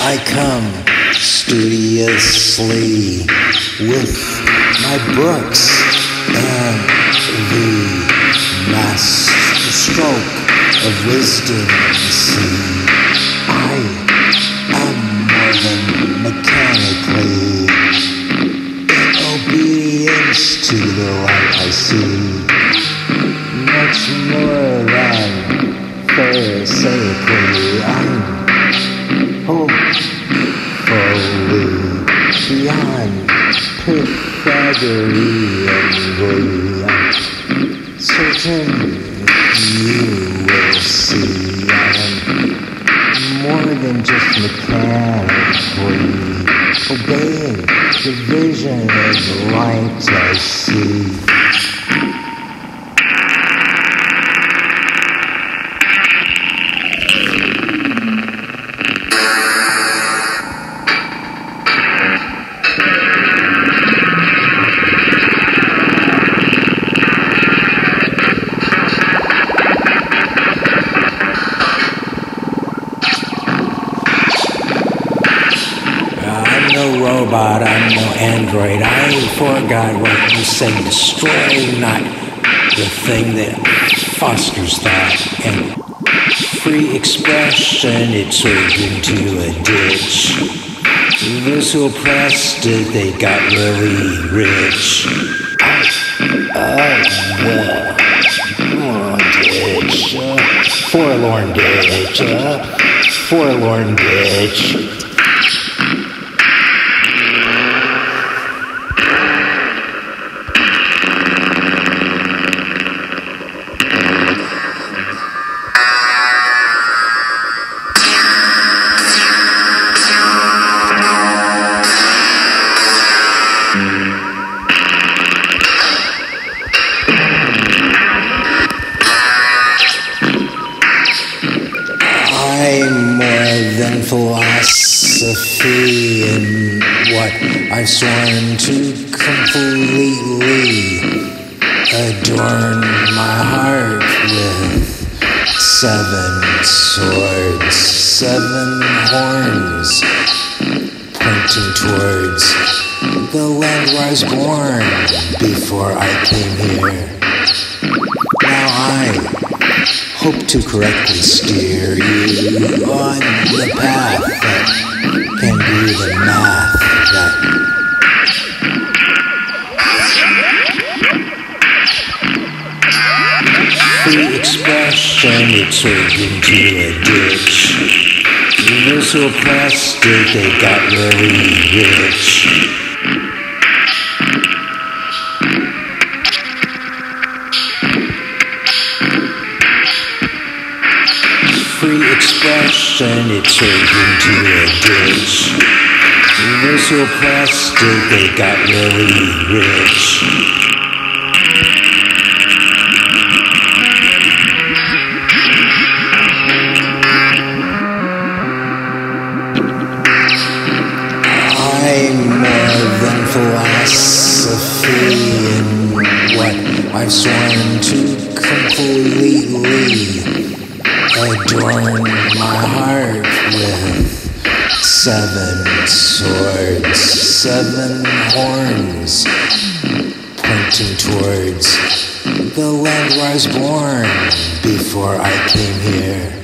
I come studiously with my books and the master stroke of wisdom. See, I am more than mechanically in obedience to the light I see, much more than pharisaically. I'm hopefully beyond Pythagorean I'm certain you will see I'm more than just mechanically obeying the vision of light I see. No robot, I'm no android. I forgot what you said. Destroy not the thing that fosters thought and free expression. It turned into a ditch. Those who oppressed it, they got really rich. Oh, well, oh, ditch, forlorn ditch, uh, forlorn ditch. Philosophy in what I've sworn to completely adorn my heart with seven swords, seven horns pointing towards the land where I was born before I came here. Now I hope to correctly steer you on the path that can do the math that free expression it turned into a ditch. Oppressed it, they got really rich. Free expression, it turned into a ditch. Oppressed it, they got really rich. I'm more than philosophy in what I've sworn to completely adorn my heart with seven swords, seven horns pointing towards the land where I was born before I came here.